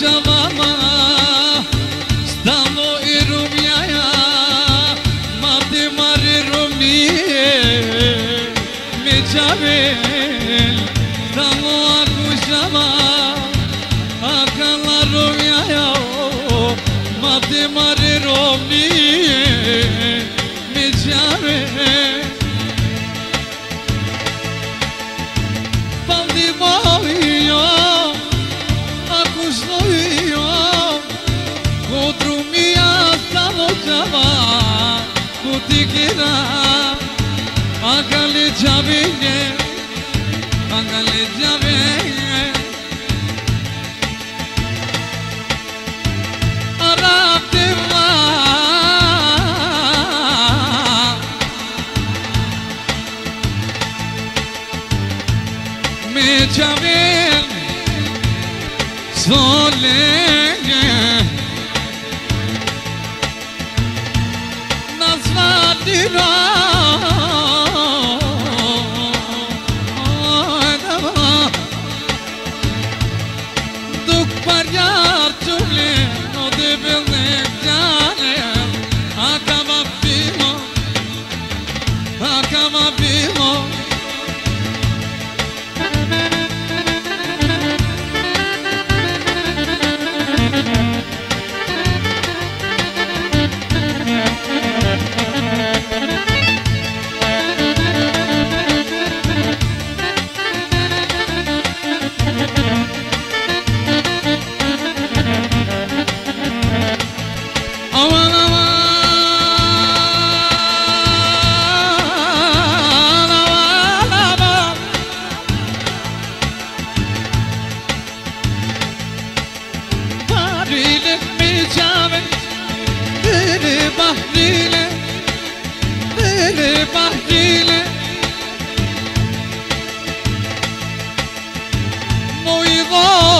yaşamama cabine Kangale cabine Arap dema Me cabin Soleye Nazva dirar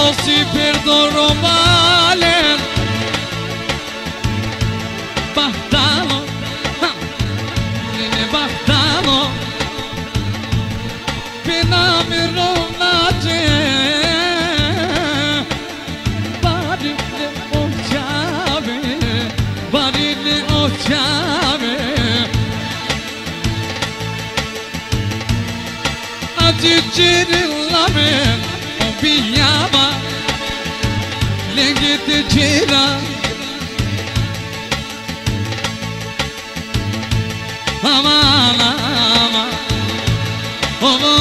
voci perdono male Bahtano ha, Nene bahtano Pena mi ronace Barine occhiave Barine occhiave Acı cirillame O binyama Lengete cira Aman aman. Aman